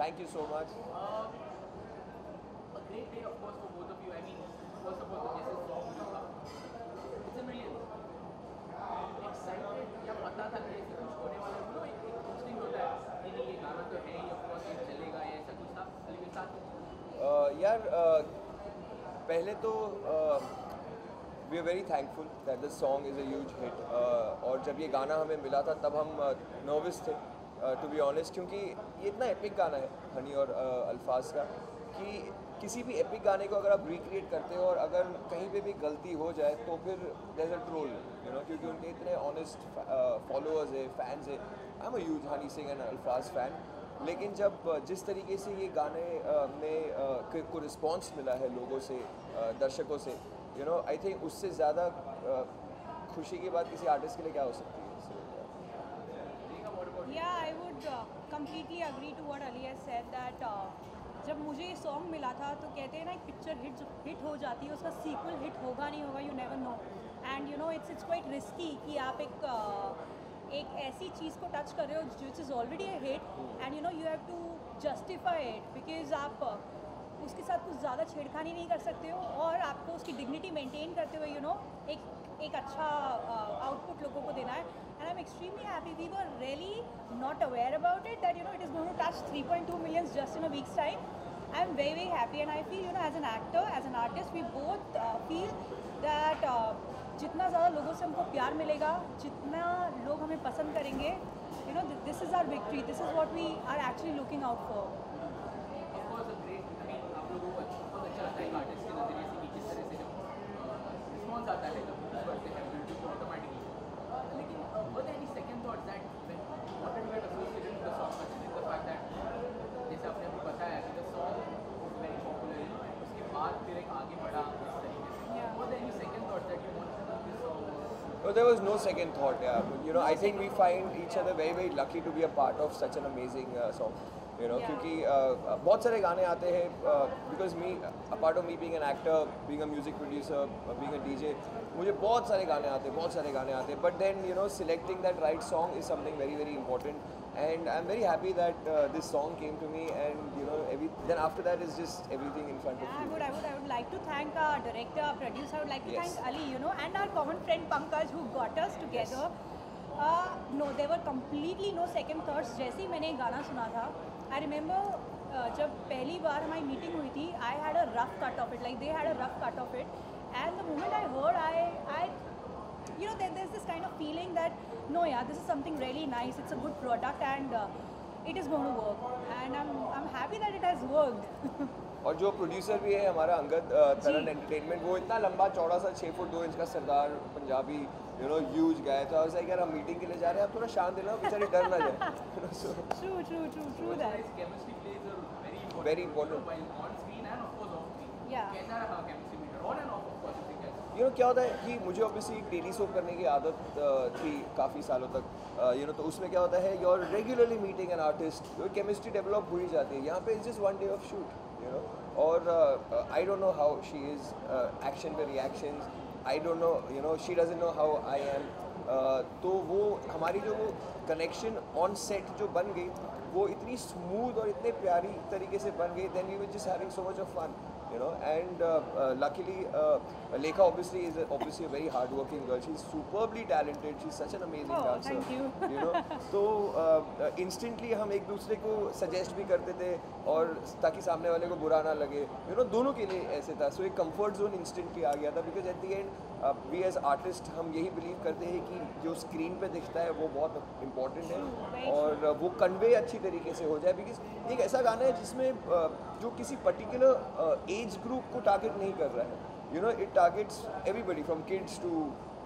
Thank you so much. Uh, a great day, of course, for both of you. I mean, first of all, तो जैसे song जो था, it's a million. Excited या पता था कि ऐसे कुछ होने वाला है? You know, एक instinct होता है कि नहीं ये गाना तो है ही, of course, ये चलेगा या ऐसा कुछ था के साथ. Uh, यार uh, पहले तो we are very thankful that this song is a huge hit और जब ये गाना हमें मिला था तब हम नर्वस थे टू बी ऑनेस्ट क्योंकि ये इतना एपिक गाना है हनी और uh, अल्फाज का कि किसी भी एपिक गाने को अगर आप रिक्रिएट करते हो और अगर कहीं पे भी गलती हो जाए तो फिर there a troll you know क्योंकि उनके इतने ऑनेस्ट फॉलोअर्स है फैंस है। I am huge Honey Singh and Alfaaz fan लेकिन जब uh, जिस तरीके से ये गाने uh, में uh, को- रिस्पॉन्स मिला है लोगों से uh, दर्शकों से यू नो आई थिंक उससे ज़्यादा uh, खुशी की बात किसी आर्टिस्ट के लिए क्या हो सकती है? So, I would completely agree to word said that uh, जब मुझे ये सॉन्ग मिला था तो कहते हैं ना एक पिक्चर हिट हिट हो जाती है उसका सीक्वल हिट होगा नहीं होगा you never know and you know it's it's quite risky कि आप एक uh, एक ऐसी चीज़ को टच कर रहे हो which is already a hit and you know you have to justify it because आप uh, उसके साथ कुछ ज़्यादा छेड़खानी नहीं कर सकते हो और आपको उसकी डिग्निटी मेंटेन करते हुए यू नो एक एक अच्छा आउटपुट लोगों को देना है। And I am extremely happy we were really not aware about it that you know it is going to touch 3.2 millions just in a week's time I am very very happy and I feel you know as an actor as an artist we both feel that जितना ज़्यादा लोगों से हमको प्यार मिलेगा, जितना लोग हमें पसंद करेंगे you know this is our victory this is what we are actually looking out for I अच्छा- अच्छा रिस्पॉन्स आता है जब व्यूज बढ़ते हैं यूट्यूब पे ऑटोमेटिकली लेकिन were any second thoughts that when wanted to get associated with the song considering the fact that जैसे आपने अभी बताया कि the song was very popular you know and उसके बाद फिर एक आगे बढ़ा इस तरीके से Yeah. Were any second thoughts that you wanted to do this song No, there was no second thought. Yeah, you know, I think we find each other very, very lucky to be a part of such an amazing uh, song. You know क्योंकि बहुत सारे गाने आते हैं because me apart of me being an actor being a music producer being a DJ मुझे बहुत सारे गाने आते हैं बहुत सारे गाने आते हैं। But then you know selecting that right song is something very very important and I am very happy that this song came to me and you know then after that is just everything in front of I would I would I would like to thank our director producer I would like to thank Ali you know and our common friend Pankaj who got us together no they were completely no second thoughts जैसे ही मैंने गाना सुना था I remember जब पहली बार हमारी meeting हुई थी I had a rough cut of it like they had a rough cut of it and the moment I heard I I you know there this kind of feeling that no यार this is something really nice it's a good product and it is going to work and I am happy that it has worked और जो producer भी है हमारा Angad uh, तरन entertainment वो इतना लंबा चौड़ा सा छः फुट दो इंच का Sardar Punjabi you know huge guy था और यार हम मीटिंग के लिए जा रहे हैं आप थोड़ा शांत रहना बेचारे डर ना जाए so, true, true, true, true that. Guys, chemistry plays a very important Very important. while on screen and of course off screen. Yeah. कैसा रहा chemistry meter on and off of course you. You know क्या होता है कि मुझे obviously daily soap करने की आदत थी काफ़ी सालों तक यू नो तो उसमें क्या होता है you your regularly meeting an artist your chemistry develop हो ही जाती है यहाँ पे is just one day of shoot you know और I don't know how she is action पे reaction I don't know you know she doesn't know how I am तो वो, हमारी जो कनेक्शन ऑन सेट जो बन गई, वो इतनी स्मूथ और इतने प्यारी तरीके से बन गई then we were just having so much of fun you know and uh, uh, luckily uh, Lekha obviously is a, obviously a very hard working girl. She's superbly talented. She's such an amazing Oh, dancer thank you. you know. तो instantly हम एक दूसरे को suggest भी करते थे और ताकि सामने वाले को बुरा ना लगे यू नो दोनों के लिए ऐसे था। सो एक कंफर्ट जोन इंस्टेंटली आ गया था because at the end we as artist हम यही बिलीव करते हैं कि जो स्क्रीन पे दिखता है वो बहुत इंपॉर्टेंट है और uh, वो कन्वे अच्छी तरीके से हो जाए। बिकॉज़ एक ऐसा गाना है जिसमें uh, जो किसी पर्टिकुलर एज ग्रुप को टारगेट नहीं कर रहा है। You know it targets everybody from kids to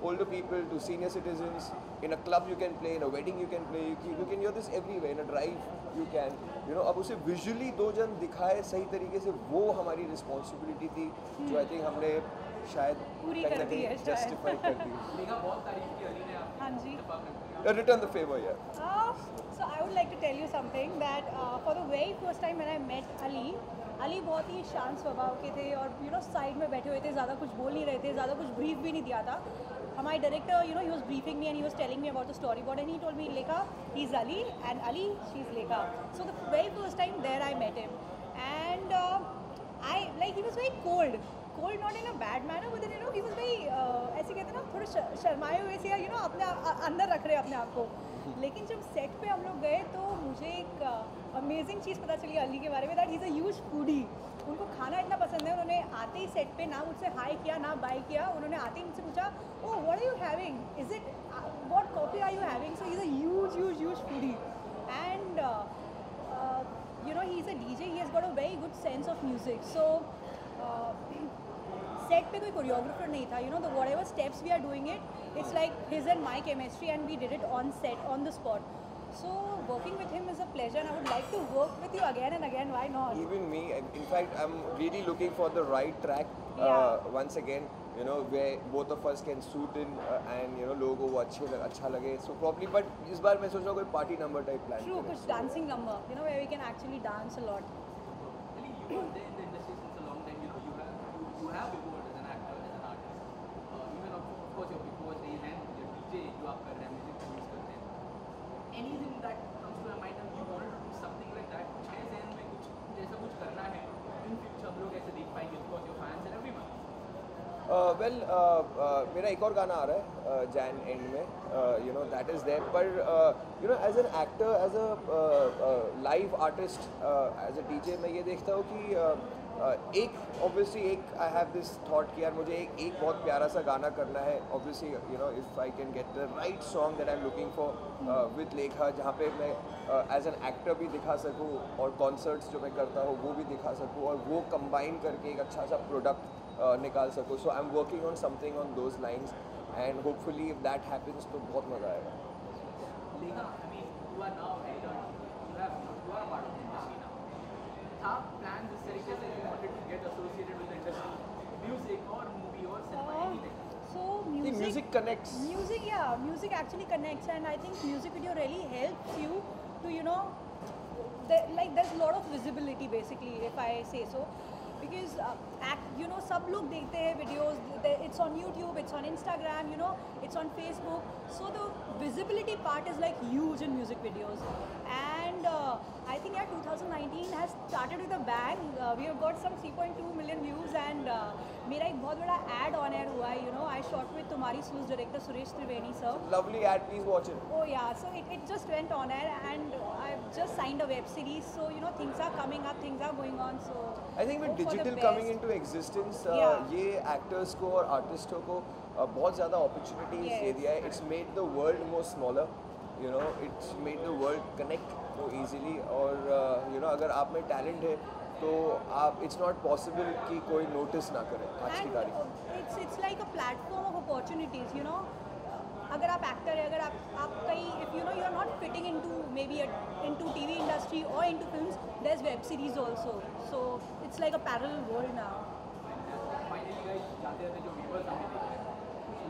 old people to senior citizen in a club you can play in a wedding you can play you can you this every way in a drive you can you know अब उसे visually दो जन दिखाए सही तरीके से, वो हमारी रिस्पॉन्सिबिलिटी थी। जो आई थिंक हमने शायद पूरी कर दी है शायद। जस्टिफाई कर दी लेगा बहुत तारीफ़ की अली ने आपकी हाँ जी। रिटर्न द फेवर यार Uh, so I would like to tell you something that uh, for the very first time when I met Ali, Ali बहुत ही शांत स्वभाव के थे और यू नो साइड में बैठे हुए थे ज़्यादा कुछ बोल नहीं रहे थे ज़्यादा कुछ ब्रीफ भी नहीं दिया था। हमारे director you know he was briefing me and he was telling me about the story board and he told me Lekha he is Ali and Ali she is Lekha so the very first time there I met him and I like he was very cold cold not in a bad manner but you know he was very ऐसे कहते हैं ना थोड़े शर्माए हुए से you know अपने अंदर रख रहे हैं अपने आप को। लेकिन जब सेट पे हम लोग गए तो मुझे एक अमेजिंग चीज़ पता चली अली के बारे में that is a huge foodie उनको खाना इतना पसंद है उन्होंने आते ही सेट पे ना मुझसे हाई किया ना बाय किया उन्होंने आते ही मुझसे पूछा ओ what are you having is it what coffee are you having so is a huge huge huge foodie and you know he's a DJ he has got a a very good sense of music uh, set पे कोई choreographer नहीं था you know the whatever steps we are doing it it's like his and my chemistry and we did it on set on the spot so working with him is a pleasure and I would like to work with you again and again why not Even me, in fact, I'm really looking for the right track uh, Yeah. once again. You know, where both of us can suit in uh, and you know लोगों को अच्छे लग, अच्छा लगे. So probably, but इस बार मैं सोच रहा हूँ कोई party number type plan true करें. कुछ dancing number you know where we can actually dance a lot have as an actor, as an artist. Uh, even of, of course your before and your DJ जो आप कर रहे हैं, music produce करते हैं. Anything that comes to your mind and you wanted to do something like that, कुछ है करना है. लोग ऐसे देख पाएँगे. वेल मेरा एक और गाना आ रहा है जैन एंड में you know that is there पर you know as an actor as a live artist as a DJ मैं ये देखता हूँ कि uh, uh, एक ऑब्वियसली एक आई हैव दिस थॉट कि यार मुझे एक एक बहुत प्यारा सा गाना करना है। Obviously you know if I can get the right song that I am looking for with Lekha जहाँ पे मैं एज एन एक्टर भी दिखा सकूँ और कॉन्सर्ट्स जो मैं करता हूँ वो भी दिखा सकूँ और वो कंबाइन करके एक अच्छा सा प्रोडक्ट uh, निकाल सकूँ। So I am working on something on those lines and hopefully if that happens तो बहुत मज़ा आएगा. था plan जिस तरीके से get associated with the industry, music or movie or cinema, anything. so The music music connects. music yeah music actually connects and i think music video really helps you to you know there, like there's a lot of visibility basically if i say so because uh, act, you know सब लोग देखते हैं videos it's on youtube it's on instagram you know it's on facebook so the visibility part is like huge in music videos and uh, i think yeah 2019 has started with a bang uh, we have got some 3.2 million views and uh, मेरा एक बहुत बड़ा ad on air हुआ है you know i shot with तुम्हारी सूज director Suresh Triveni sir Lovely ad, please watch it. Oh yeah, so it, it just went on air and I've just signed a web series. So you know things are coming up, things are going on. So I think with digital coming into existence, uh, Yeah. ये actors को और artists को uh, बहुत ज़्यादा opportunities Yes. दे दिया है. It's made the world more smaller. You know, it's made the world connect more easily. और uh, you know अगर आप में talent है तो आप it's not possible कि कोई notice ना करे आज की and तारीख में. uh, it's it's like a platform of opportunities. You know, अगर आप एक्टर है अगर आप आप कहीं if you know you are not fitting into maybe into TV industry और into films there is web series also so it's like a parallel world now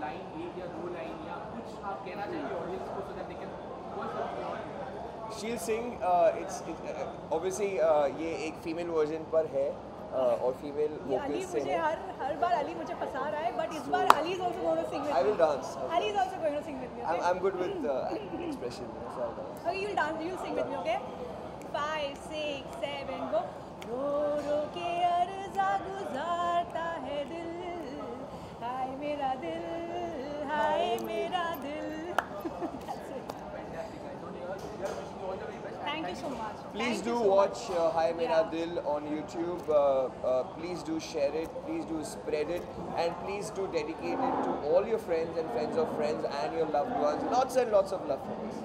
line एक या दो लाइन या कुछ आप कहना चाहिए ऑडियंस को so that Sheel Singh it's obviously ये एक फीमेल वर्जन पर है uh, और फीमेल वोकल से मुझे हर हर बार अली मुझे फसा रहा है बट इस बार Ali is also going to sing with I will dance Ali is also going to sing with me I am good with expression so I will dance you will sing with me okay 5 6 7 8 do watch uh, Hi Mera Dil on YouTube. Uh, uh, please do share it. Please do spread it. And please do dedicate it to all your friends and friends of friends and your loved ones. Lots and lots of love for us.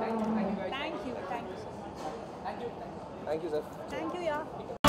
Thank you. Thank you. Thank you so much. Thank you. Thank you, sir. Thank you, yeah.